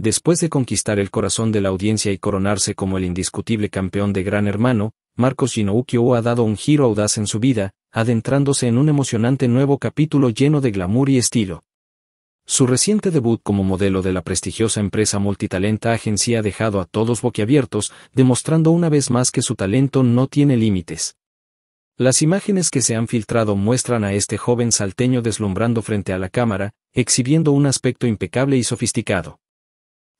Después de conquistar el corazón de la audiencia y coronarse como el indiscutible campeón de Gran Hermano, Marcos Ginoukiou ha dado un giro audaz en su vida, adentrándose en un emocionante nuevo capítulo lleno de glamour y estilo. Su reciente debut como modelo de la prestigiosa empresa Multitalenta Agency ha dejado a todos boquiabiertos, demostrando una vez más que su talento no tiene límites. Las imágenes que se han filtrado muestran a este joven salteño deslumbrando frente a la cámara, exhibiendo un aspecto impecable y sofisticado.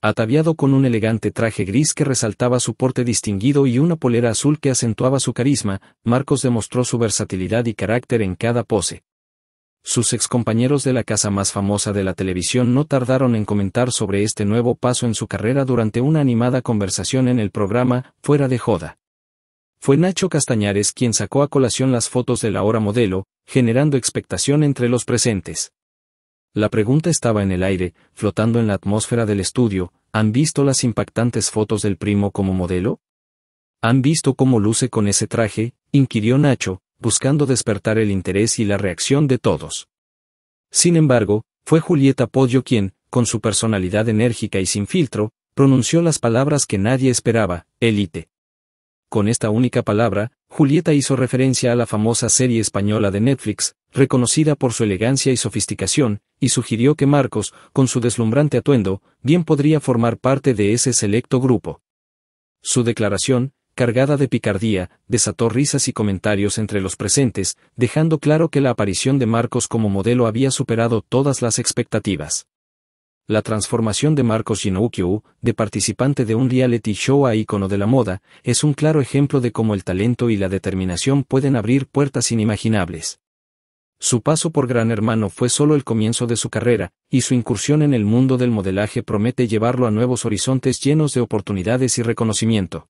Ataviado con un elegante traje gris que resaltaba su porte distinguido y una polera azul que acentuaba su carisma, Marcos demostró su versatilidad y carácter en cada pose. Sus excompañeros de la casa más famosa de la televisión no tardaron en comentar sobre este nuevo paso en su carrera durante una animada conversación en el programa Fuera de Joda. Fue Nacho Castañares quien sacó a colación las fotos de la hora modelo, generando expectación entre los presentes. La pregunta estaba en el aire, flotando en la atmósfera del estudio, ¿han visto las impactantes fotos del primo como modelo? ¿Han visto cómo luce con ese traje? inquirió Nacho, buscando despertar el interés y la reacción de todos. Sin embargo, fue Julieta Podio quien, con su personalidad enérgica y sin filtro, pronunció las palabras que nadie esperaba, élite. Con esta única palabra, Julieta hizo referencia a la famosa serie española de Netflix, reconocida por su elegancia y sofisticación, y sugirió que Marcos, con su deslumbrante atuendo, bien podría formar parte de ese selecto grupo. Su declaración, cargada de picardía, desató risas y comentarios entre los presentes, dejando claro que la aparición de Marcos como modelo había superado todas las expectativas. La transformación de Marcos Ginoukiou, de participante de un reality show a ícono de la moda, es un claro ejemplo de cómo el talento y la determinación pueden abrir puertas inimaginables. Su paso por Gran Hermano fue solo el comienzo de su carrera, y su incursión en el mundo del modelaje promete llevarlo a nuevos horizontes llenos de oportunidades y reconocimiento.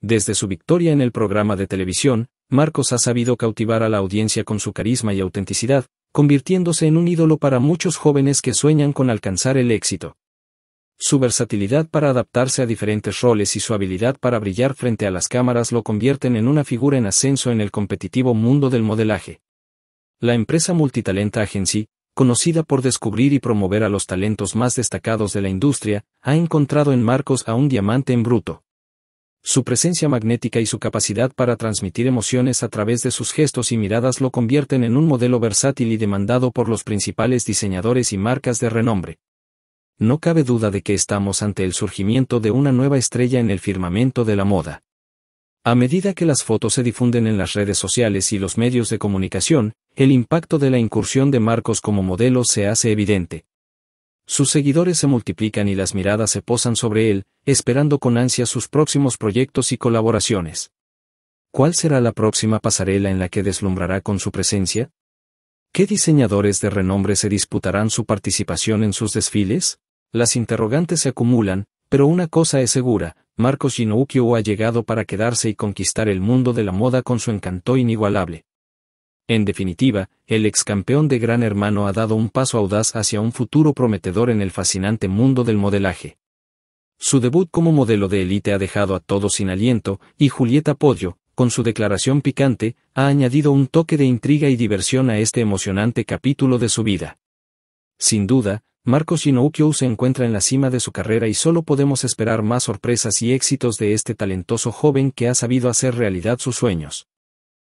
Desde su victoria en el programa de televisión, Marcos ha sabido cautivar a la audiencia con su carisma y autenticidad, convirtiéndose en un ídolo para muchos jóvenes que sueñan con alcanzar el éxito. Su versatilidad para adaptarse a diferentes roles y su habilidad para brillar frente a las cámaras lo convierten en una figura en ascenso en el competitivo mundo del modelaje. La empresa Multitalenta Agency, conocida por descubrir y promover a los talentos más destacados de la industria, ha encontrado en Marcos a un diamante en bruto. Su presencia magnética y su capacidad para transmitir emociones a través de sus gestos y miradas lo convierten en un modelo versátil y demandado por los principales diseñadores y marcas de renombre. No cabe duda de que estamos ante el surgimiento de una nueva estrella en el firmamento de la moda. A medida que las fotos se difunden en las redes sociales y los medios de comunicación, el impacto de la incursión de Marcos como modelo se hace evidente. Sus seguidores se multiplican y las miradas se posan sobre él, esperando con ansia sus próximos proyectos y colaboraciones. ¿Cuál será la próxima pasarela en la que deslumbrará con su presencia? ¿Qué diseñadores de renombre se disputarán su participación en sus desfiles? Las interrogantes se acumulan, pero una cosa es segura, Marcos Ginoukiou ha llegado para quedarse y conquistar el mundo de la moda con su encanto inigualable. En definitiva, el ex campeón de Gran Hermano ha dado un paso audaz hacia un futuro prometedor en el fascinante mundo del modelaje. Su debut como modelo de élite ha dejado a todos sin aliento, y Julieta Podio, con su declaración picante, ha añadido un toque de intriga y diversión a este emocionante capítulo de su vida. Sin duda, Marcos Ginoukiou se encuentra en la cima de su carrera y solo podemos esperar más sorpresas y éxitos de este talentoso joven que ha sabido hacer realidad sus sueños.